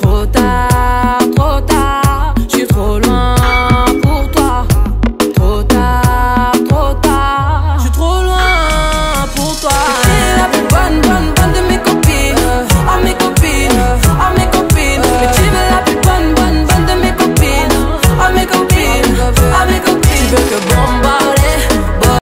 脱单